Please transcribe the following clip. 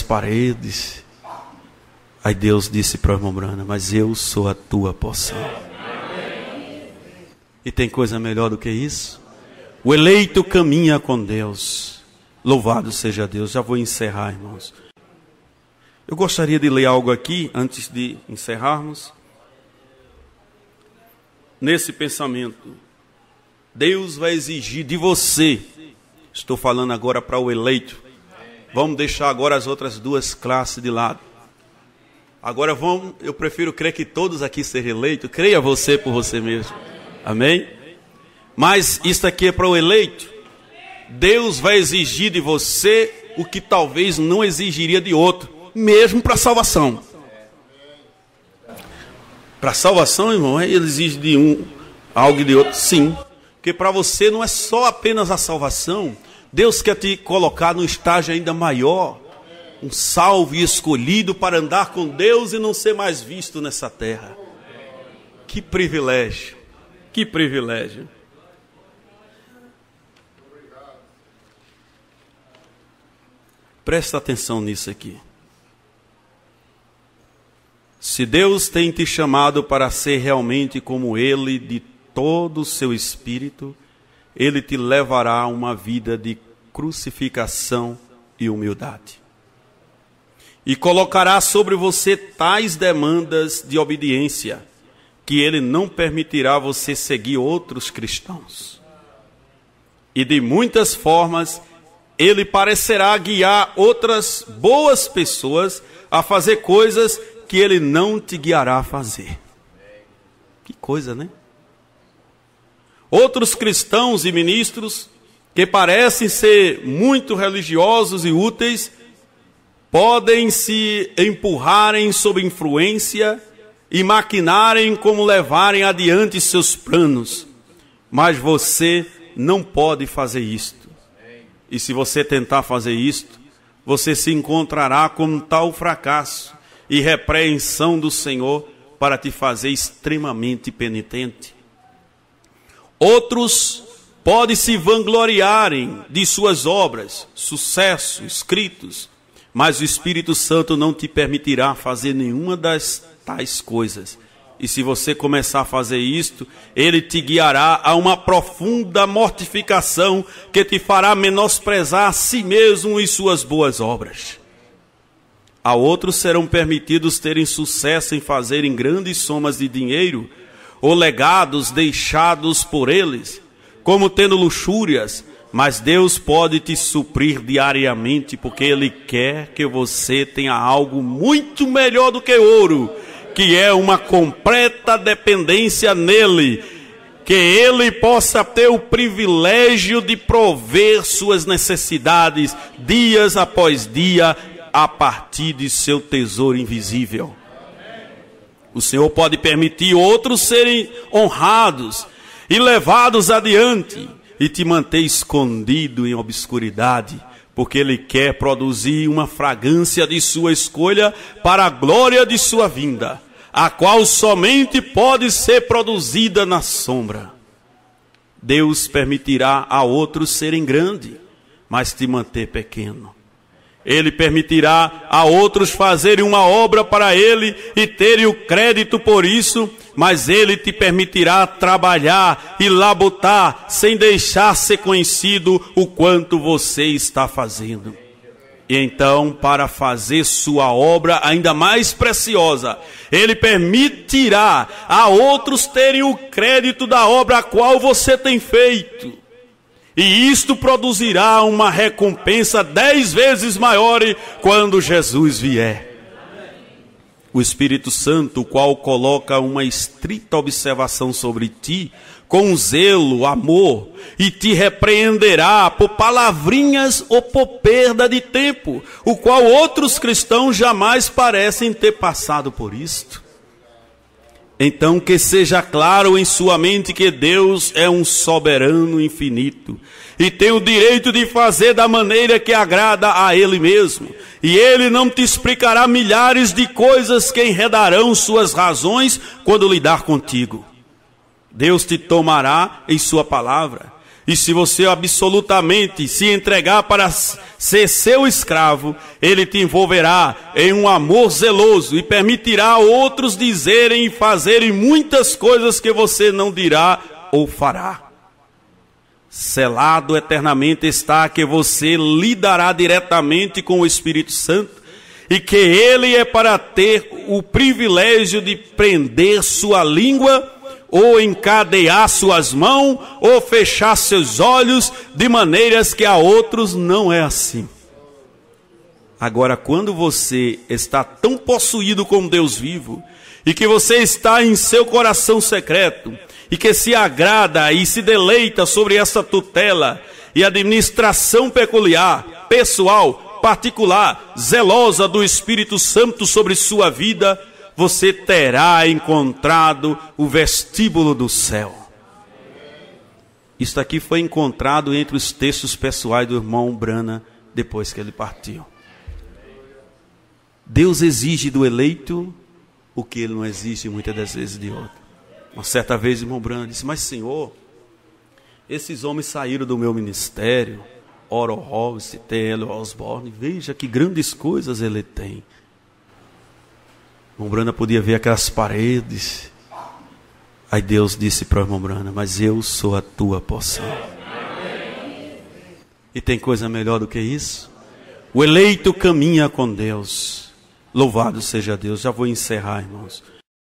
as paredes. Aí Deus disse para o irmão Brana: Mas eu sou a tua porção. E tem coisa melhor do que isso? O eleito caminha com Deus. Louvado seja Deus. Já vou encerrar, irmãos. Eu gostaria de ler algo aqui antes de encerrarmos. Nesse pensamento, Deus vai exigir de você, estou falando agora para o eleito, vamos deixar agora as outras duas classes de lado. Agora vamos, eu prefiro crer que todos aqui sejam eleitos, creia você por você mesmo. Amém? Mas isso aqui é para o eleito. Deus vai exigir de você o que talvez não exigiria de outro, mesmo para a salvação. Para a salvação, irmão, ele exige de um algo de outro, sim. Porque para você não é só apenas a salvação, Deus quer te colocar num estágio ainda maior, um salvo e escolhido para andar com Deus e não ser mais visto nessa terra. Que privilégio, que privilégio. Presta atenção nisso aqui. Se Deus tem te chamado para ser realmente como Ele de todo o seu espírito, ele te levará a uma vida de crucificação e humildade. E colocará sobre você tais demandas de obediência que ele não permitirá você seguir outros cristãos. E de muitas formas, ele parecerá guiar outras boas pessoas a fazer coisas que ele não te guiará a fazer. Que coisa, né? Outros cristãos e ministros que parecem ser muito religiosos e úteis podem se empurrarem sob influência e maquinarem como levarem adiante seus planos. Mas você não pode fazer isto. E se você tentar fazer isto, você se encontrará com tal fracasso e repreensão do Senhor para te fazer extremamente penitente. Outros podem se vangloriarem de suas obras, sucesso, escritos, mas o Espírito Santo não te permitirá fazer nenhuma das tais coisas. E se você começar a fazer isto, ele te guiará a uma profunda mortificação que te fará menosprezar a si mesmo e suas boas obras. A outros serão permitidos terem sucesso em fazerem grandes somas de dinheiro ou legados deixados por eles, como tendo luxúrias, mas Deus pode te suprir diariamente, porque Ele quer que você tenha algo muito melhor do que ouro, que é uma completa dependência nele, que Ele possa ter o privilégio de prover suas necessidades dias após dia, a partir de seu tesouro invisível. O Senhor pode permitir outros serem honrados e levados adiante e te manter escondido em obscuridade, porque Ele quer produzir uma fragrância de sua escolha para a glória de sua vinda, a qual somente pode ser produzida na sombra. Deus permitirá a outros serem grandes, mas te manter pequeno. Ele permitirá a outros fazerem uma obra para Ele e terem o crédito por isso, mas Ele te permitirá trabalhar e labutar sem deixar ser conhecido o quanto você está fazendo. E então, para fazer sua obra ainda mais preciosa, Ele permitirá a outros terem o crédito da obra a qual você tem feito. E isto produzirá uma recompensa dez vezes maior quando Jesus vier. O Espírito Santo, o qual coloca uma estrita observação sobre ti, com zelo, amor, e te repreenderá por palavrinhas ou por perda de tempo, o qual outros cristãos jamais parecem ter passado por isto. Então que seja claro em sua mente que Deus é um soberano infinito e tem o direito de fazer da maneira que agrada a Ele mesmo. E Ele não te explicará milhares de coisas que enredarão suas razões quando lidar contigo. Deus te tomará em Sua palavra E se você absolutamente se entregar para ser seu escravo, ele te envolverá em um amor zeloso e permitirá outros dizerem e fazerem muitas coisas que você não dirá ou fará. Selado eternamente está que você lidará diretamente com o Espírito Santo e que ele é para ter o privilégio de prender sua língua ou encadear suas mãos, ou fechar seus olhos, de maneiras que a outros não é assim. Agora, quando você está tão possuído com Deus vivo, e que você está em seu coração secreto, e que se agrada e se deleita sobre essa tutela e administração peculiar, pessoal, particular, zelosa do Espírito Santo sobre sua vida, você terá encontrado o vestíbulo do céu. Isto aqui foi encontrado entre os textos pessoais do irmão Brana depois que ele partiu. Deus exige do eleito o que ele não exige muitas das vezes de outro. Uma certa vez irmão Brana disse: Mas Senhor, esses homens saíram do meu ministério, Oro Ross, T.L. Osborne, veja que grandes coisas ele tem. Irmão Brana podia ver aquelas paredes. Aí Deus disse para o irmão Brana: Mas eu sou a tua porção. E tem coisa melhor do que isso? O eleito caminha com Deus. Louvado seja Deus. Já vou encerrar, irmãos.